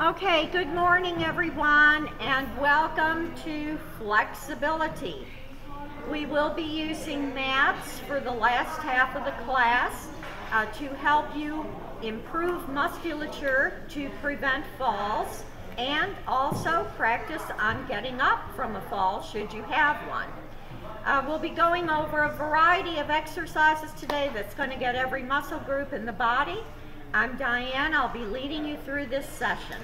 Okay, good morning everyone and welcome to flexibility. We will be using mats for the last half of the class uh, to help you improve musculature to prevent falls and also practice on getting up from a fall should you have one. Uh, we'll be going over a variety of exercises today that's going to get every muscle group in the body I'm Diane. I'll be leading you through this session.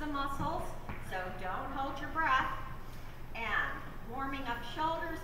the muscles, so don't hold your breath. And warming up shoulders,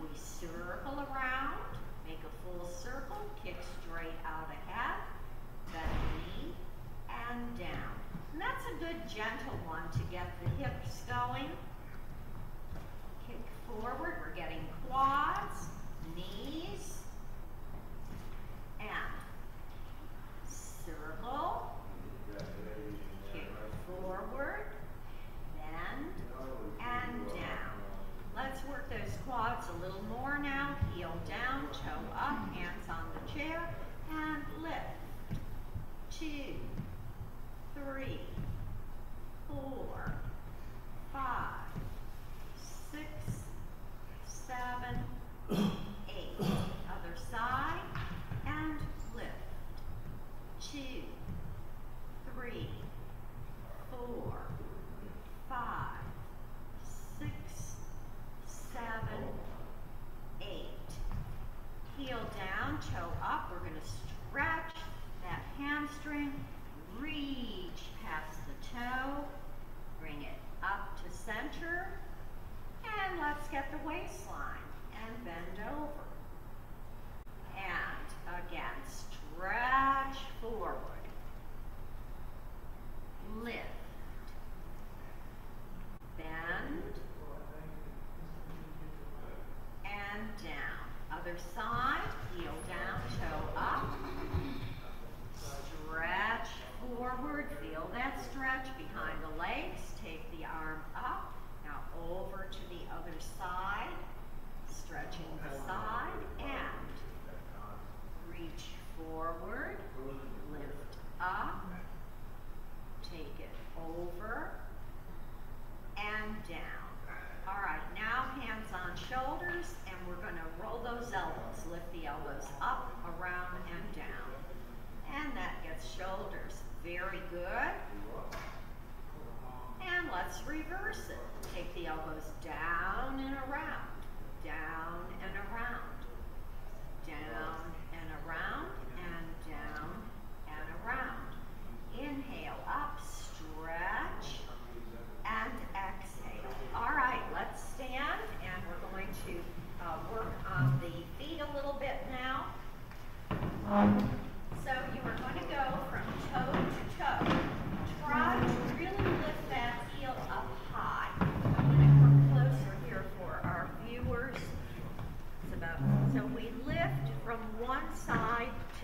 we circle around, make a full circle, kick straight out ahead, bend knee, and down. And that's a good gentle one to get the hips going. Kick forward, we're getting quads, knees, and circle, two, three,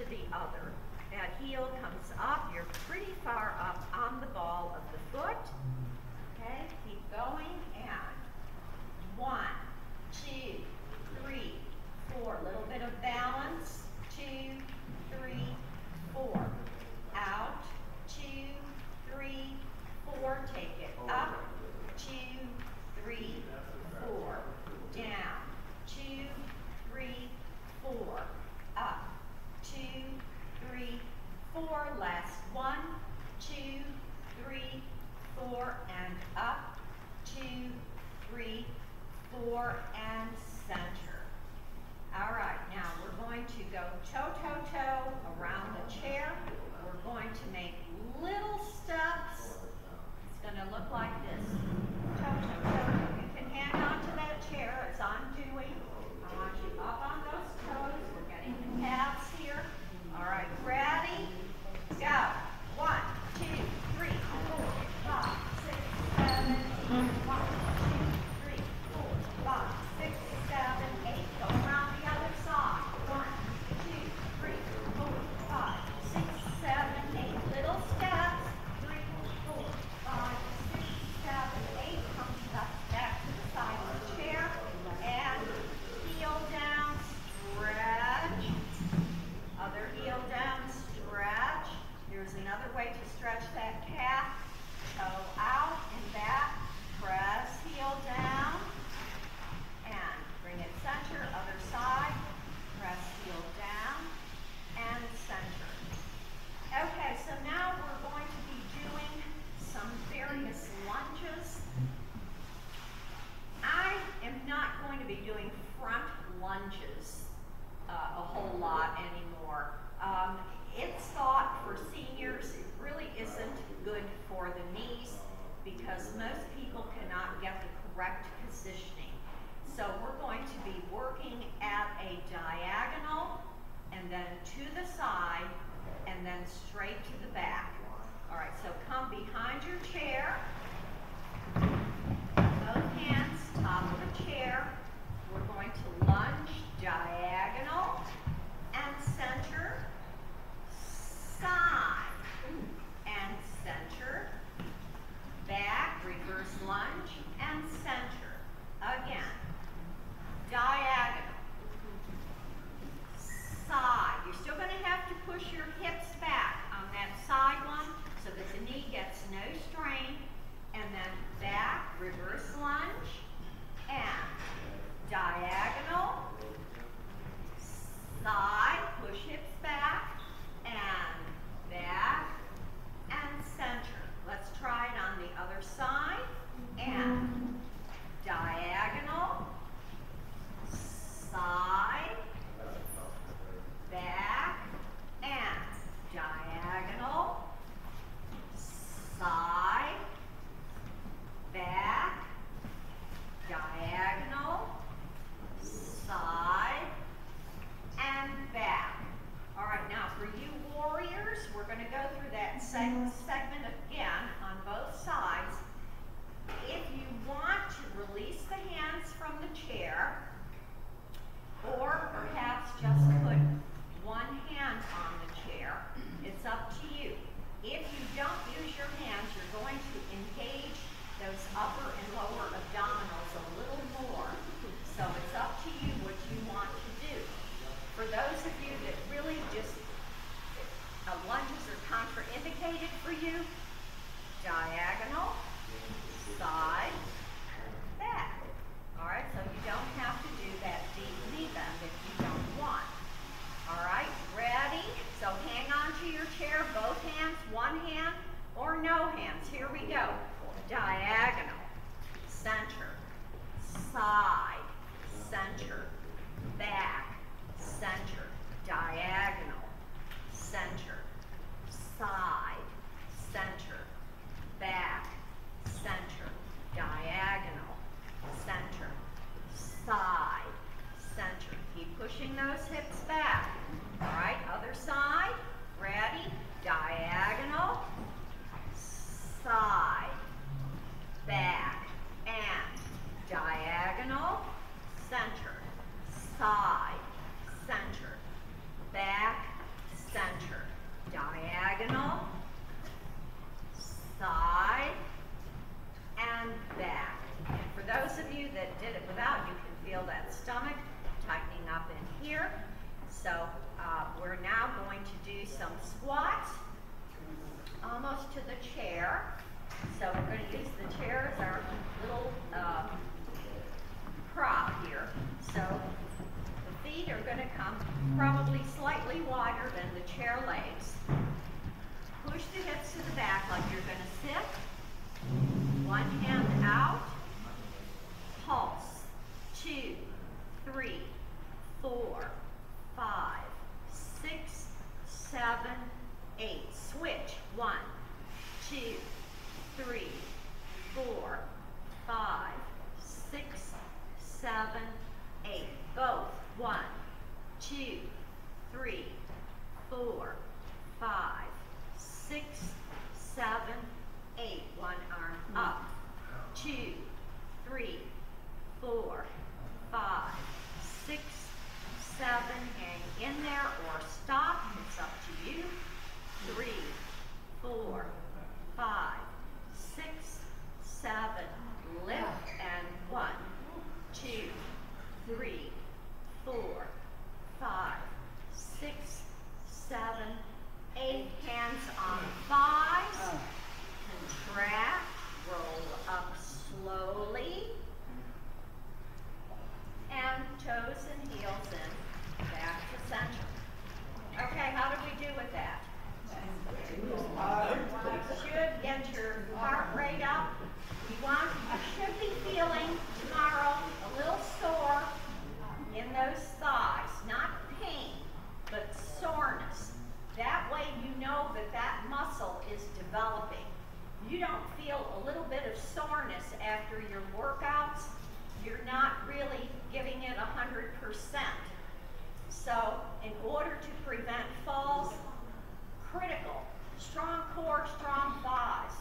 to the other. that heel comes up, you're pretty far up on the ball of developing. You don't feel a little bit of soreness after your workouts. You're not really giving it 100%. So in order to prevent falls, critical. Strong core, strong thighs.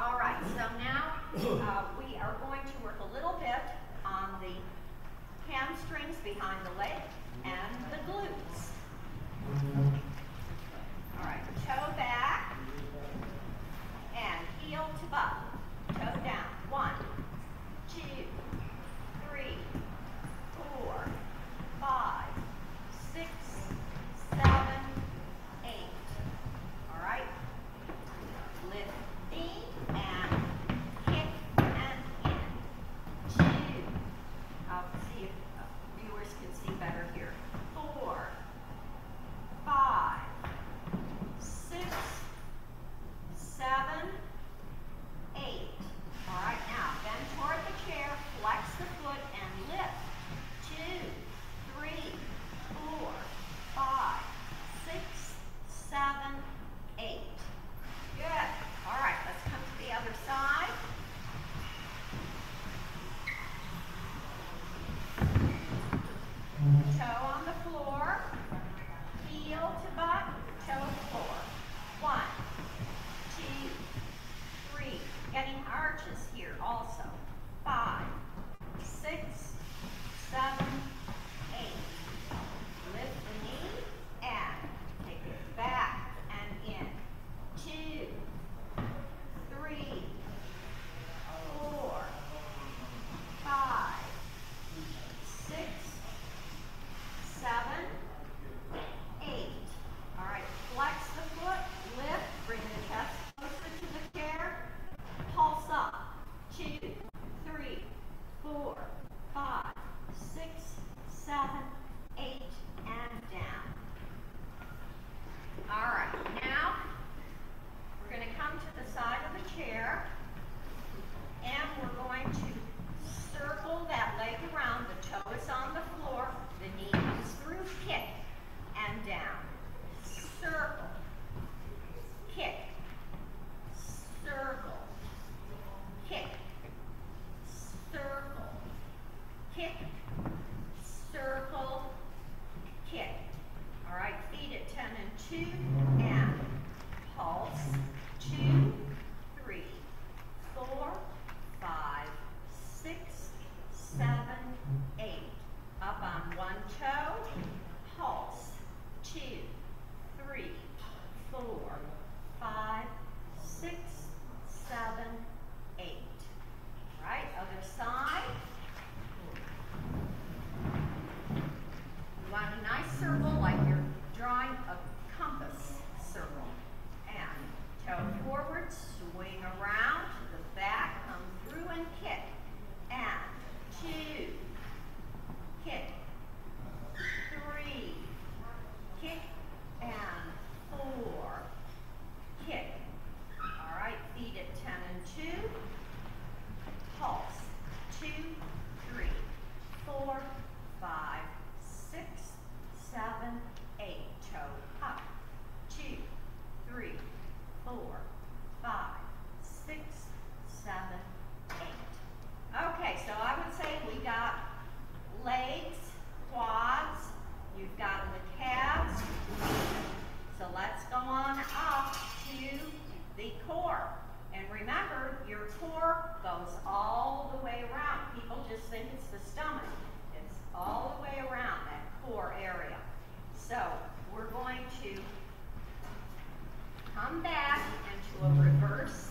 All right, so now uh, we are going to work a little bit on the hamstrings behind the leg and the glutes. floor. mountain back into a reverse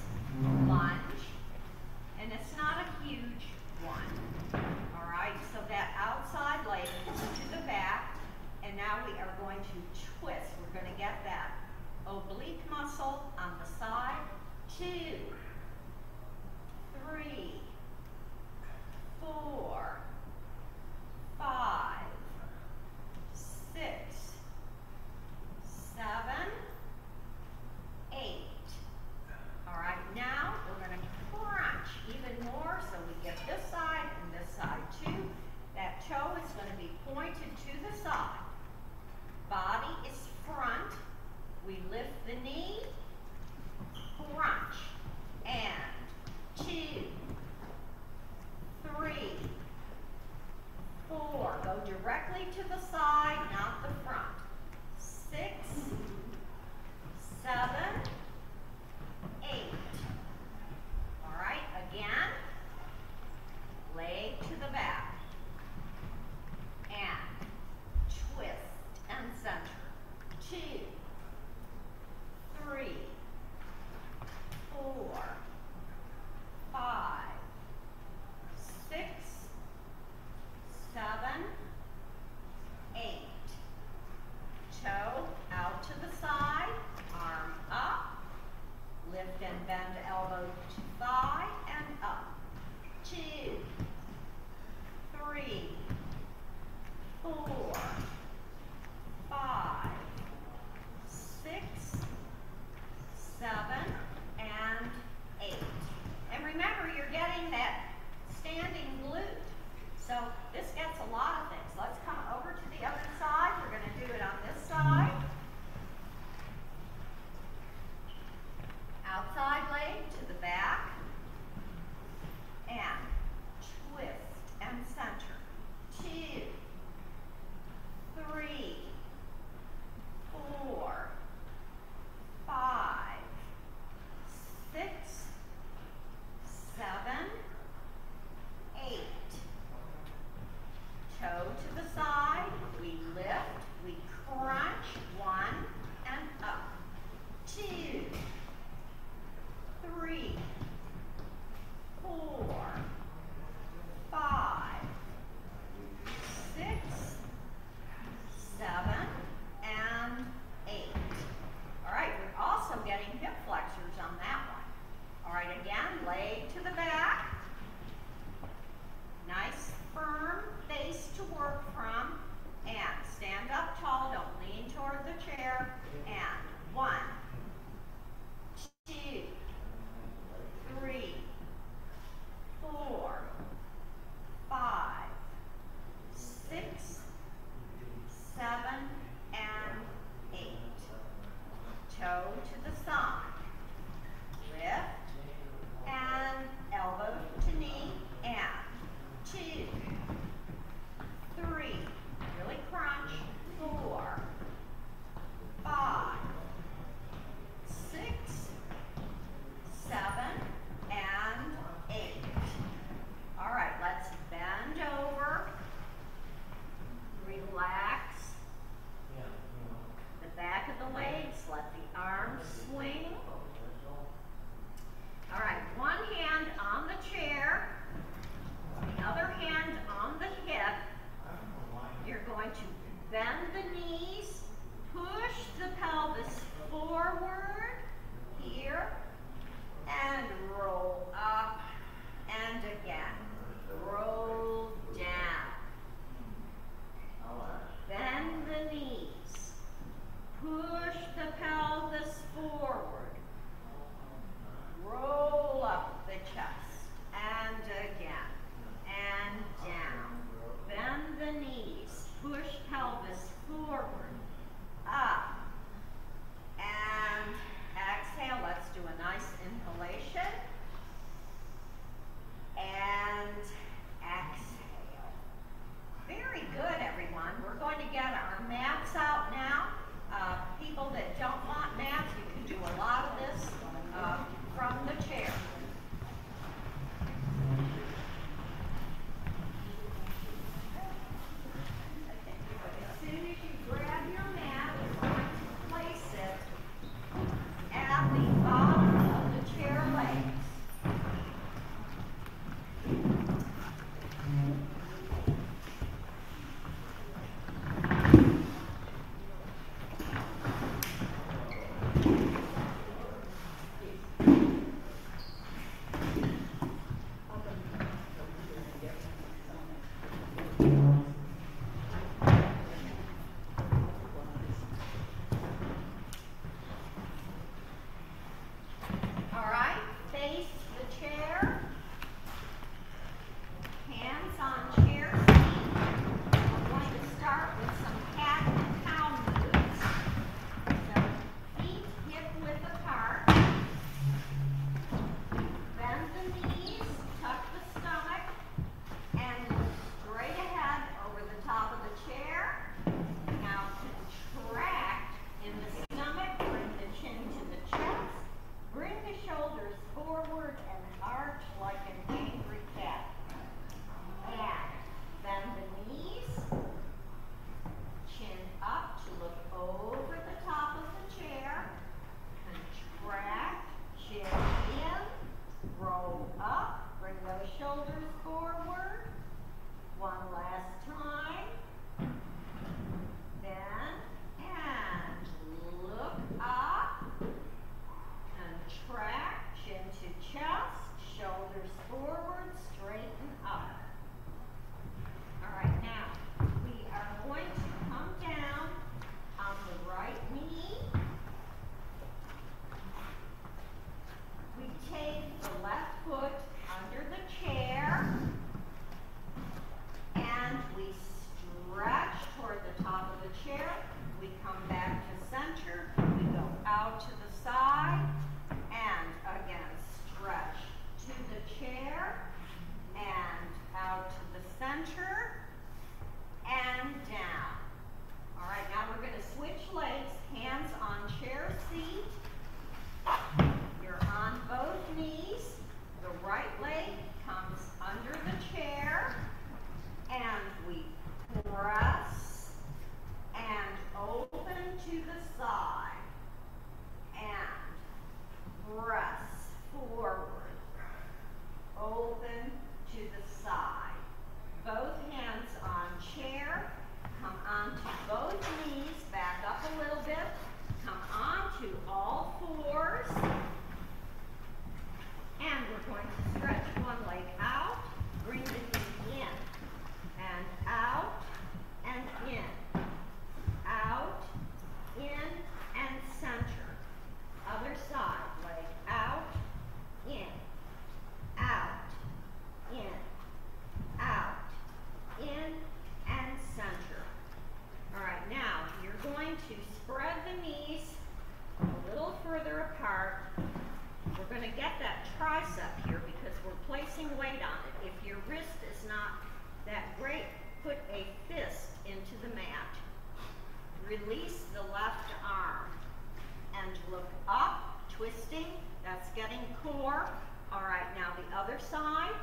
look up, twisting. That's getting core. All right, now the other side,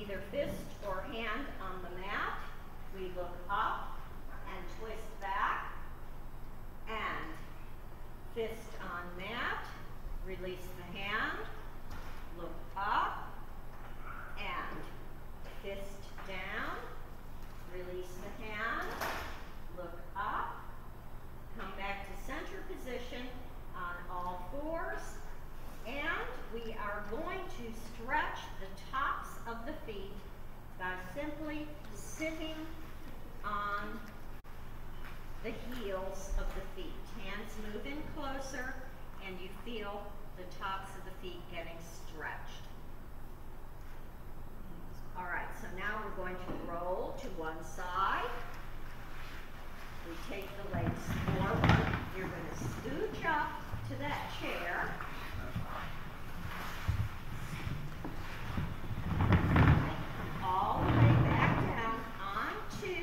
either fist or hand on the mat. We look up and twist back and fist on mat. Release the hand. Look up and fist down. Release the hand. Look up. Come back to center position on all fours. And we are going to stretch the tops of the feet by simply sitting on the heels of the feet. Hands move in closer and you feel the tops of the feet getting stretched. All right, so now we're going to roll to one side. We take the legs forward. You're going to scooch up to that chair. All the way back down onto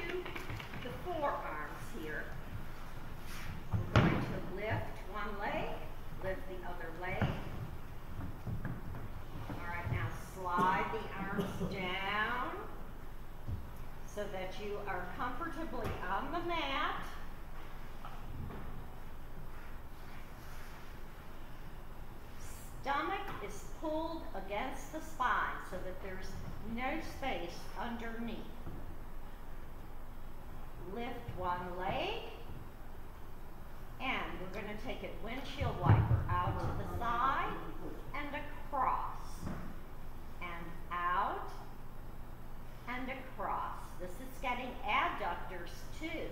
the forearms here. We're going to lift one leg, lift the other leg. All right, now slide the arms down so that you are comfortably on the mat. Stomach is pulled against the spine so that there's no space underneath. Lift one leg. And we're going to take it windshield wiper out to the side and across. And out and across. This is getting adductors too.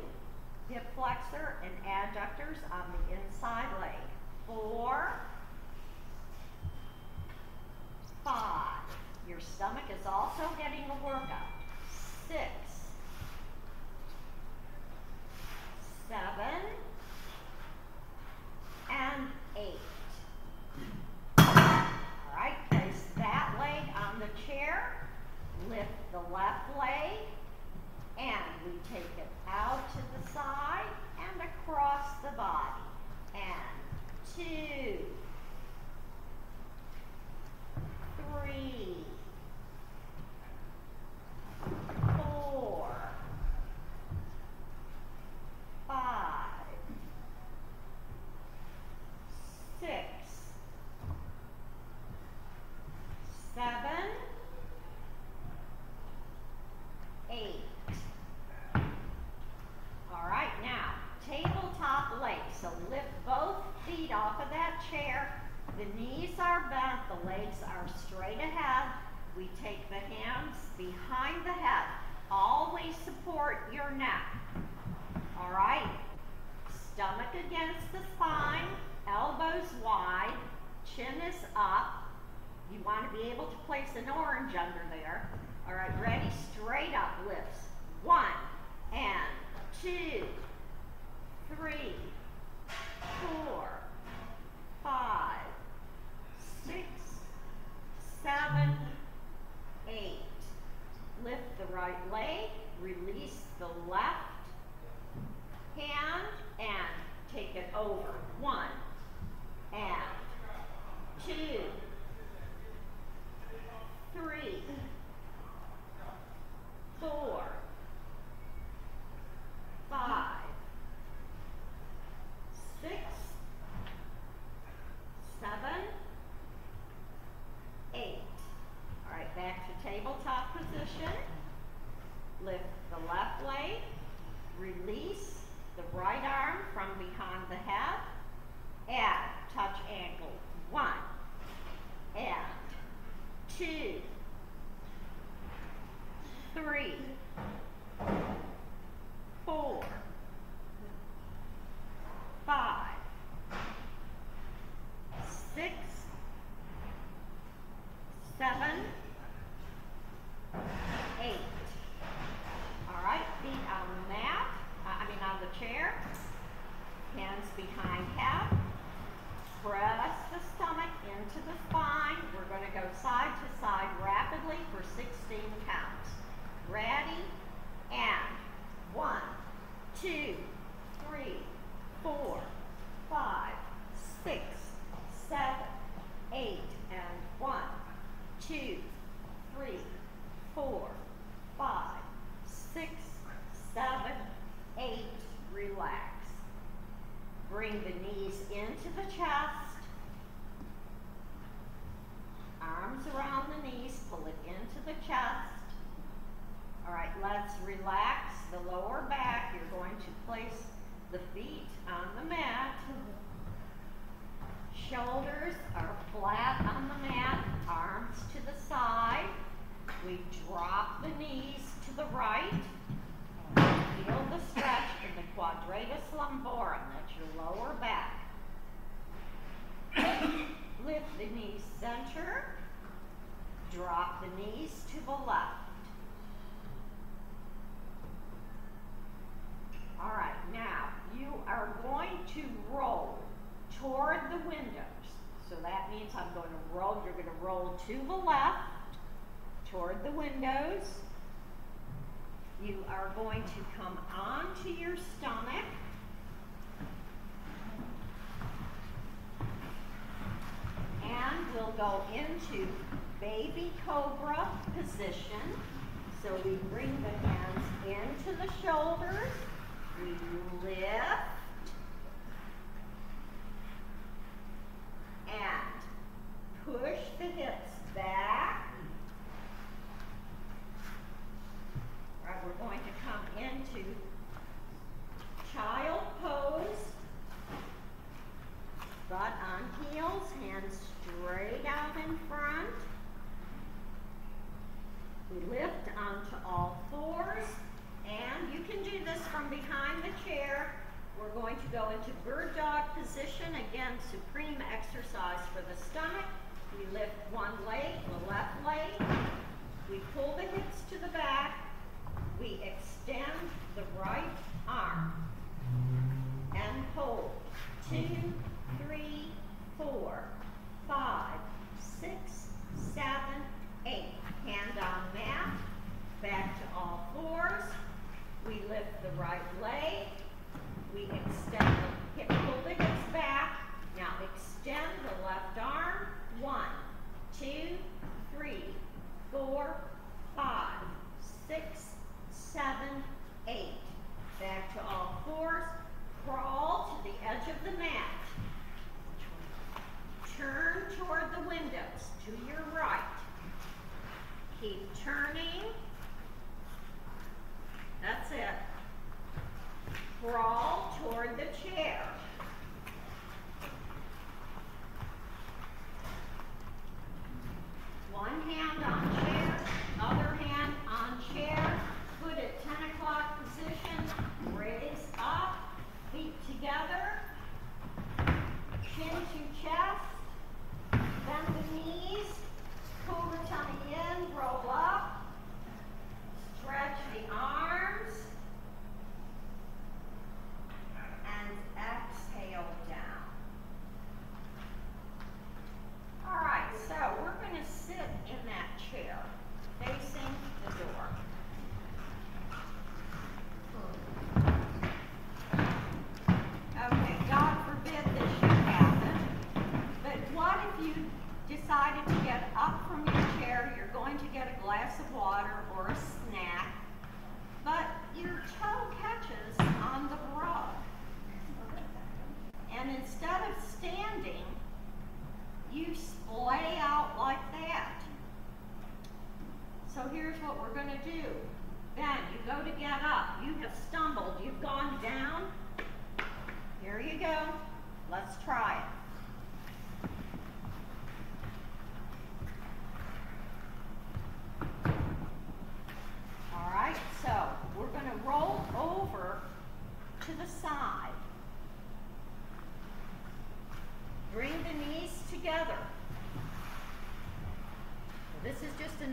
Hip flexor and adductors on the inside leg. Four, five. Your stomach is also getting a workout. Six, seven, and eight. All right, place that leg on the chair. Lift the left we take it out to the side and across the body. And two, three, to the left toward the windows. You are going to come onto your stomach. And we'll go into baby cobra position. So we bring the hands into the shoulders. We lift.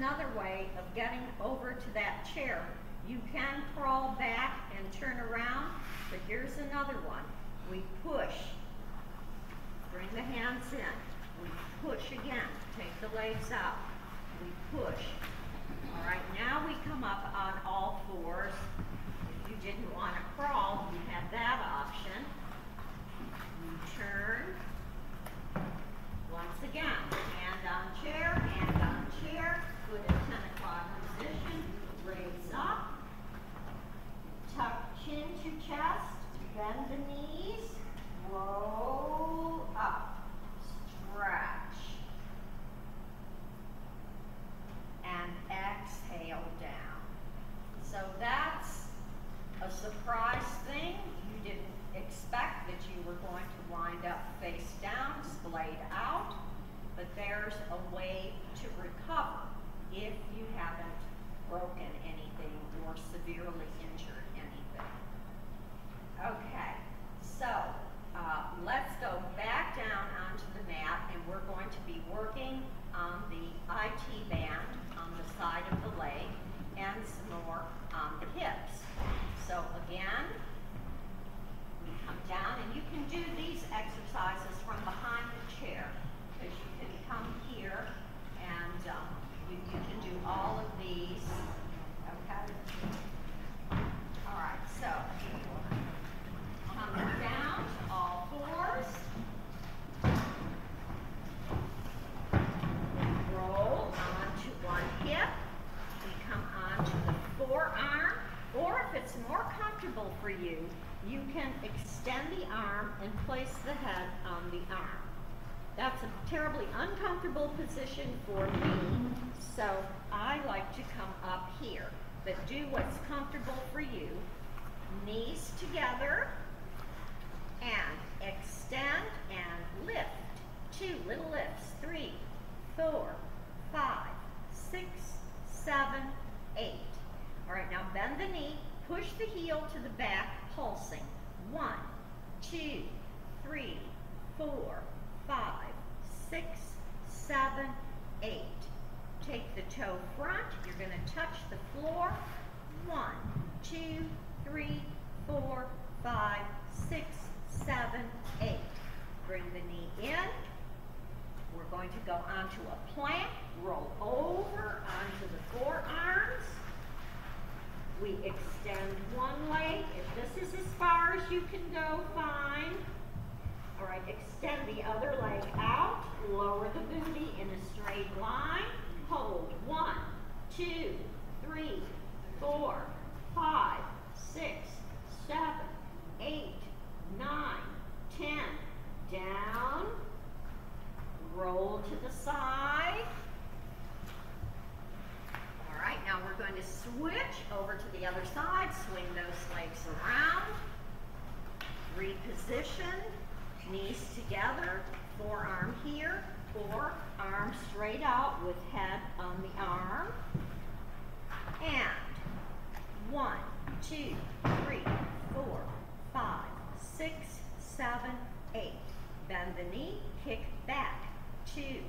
Another way of getting over to that chair. You can crawl back and turn around, but here's another one. We push, bring the hands in. We push again, take the legs out. We push. All right, now we come up on all fours. If you didn't want to crawl, you had that option. You turn. Once again, hand on chair, hand on chair, foot in 10 o'clock position, raise up, tuck chin to chest, bend the knees, roll up, stretch, and exhale down. So that's a surprise thing. You didn't expect that you were going to wind up face down, splayed out, but there's a way to recover if you haven't broken anything or severely injured anything. Okay, so uh, let's go back down onto the mat and we're going to be working on the IT band on the side of the leg and some more on the hips. So again, we come down and you can do these exercises from behind the chair because you can come here and um, you, you can do all of these. Okay? All right, so coming down to all fours. Roll onto one hip. We come onto the forearm, or if it's more comfortable for you, you can extend the arm and place the head on the arm. That's a terribly uncomfortable position for me, so I like to come up here. But do what's comfortable for you. Knees together, and extend and lift. Two little lifts. Three, four, five, six, seven, eight. All right, now bend the knee, push the heel to the back, pulsing. One, two, three, four, five, six, seven, eight. Take the toe front, you're gonna touch the floor. One, two, three, four, five, six, seven, eight. Bring the knee in. We're going to go onto a plank, roll over onto the forearms. We extend one leg. If this is as far as you can go, fine. All right, extend the other leg out. Lower the booty in a straight line. Hold. One, two, three, four, five, six, seven, eight, nine, ten. Down. Roll to the side. All right, now we're going to switch over to the other side. Swing those legs around. Reposition. Knees together. Forearm here. Or arm straight out with head on the arm. And one, two, three, four, five, six, seven, eight. Bend the knee, kick back. Two,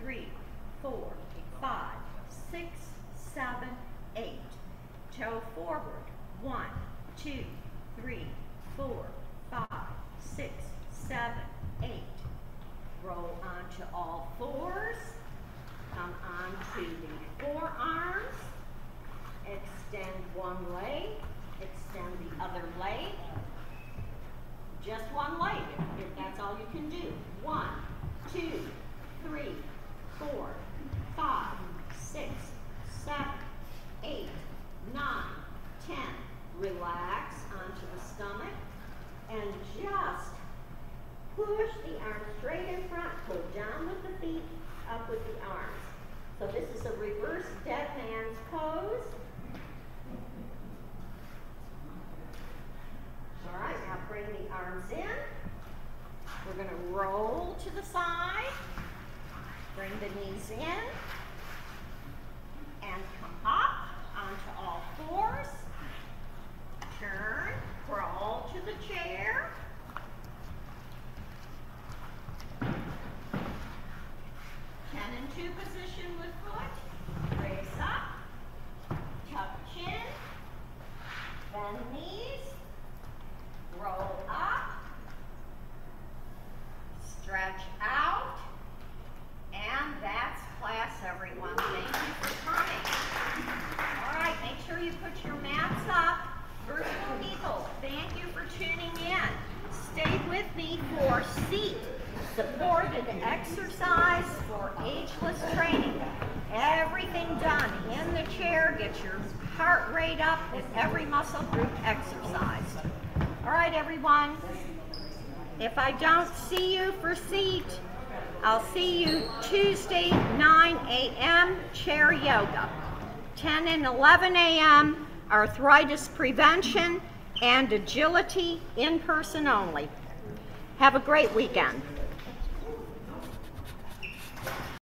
three, four, five, six, seven, going to roll to the side, bring the knees in, and come up onto all fours. Turn, crawl to the chair. Ten and two position with foot. Raise up, tuck chin, bend knees. 11 a.m., arthritis prevention, and agility in person only. Have a great weekend.